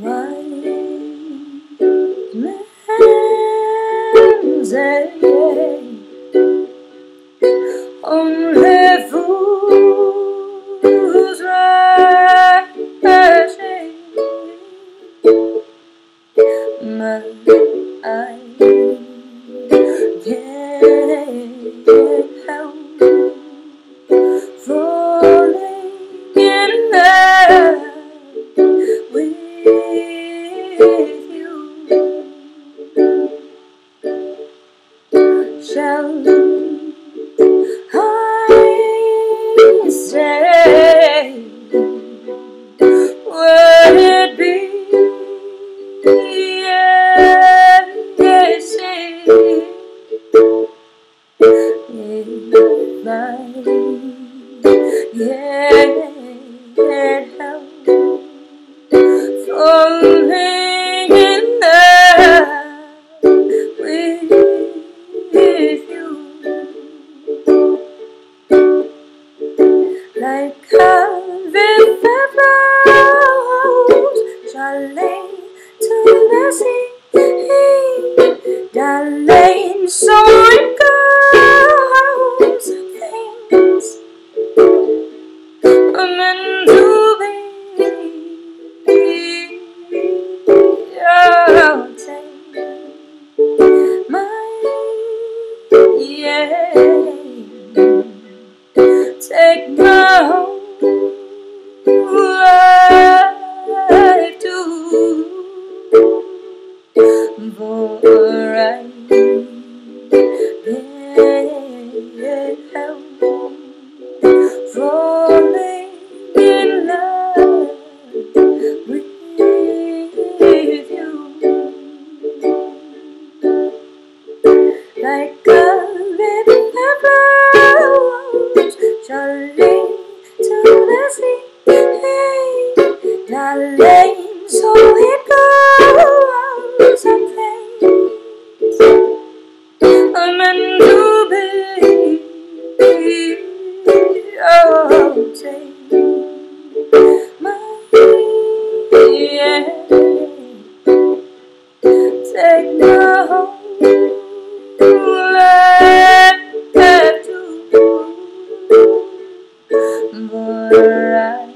Mademoiselle, I say, would it be I can't help falling like velvet rose, darling, to the sea, darling, so it goes. Things are meant Take darling, so it goes. Things are meant to be. Oh, take my hand, take my whole life to, but I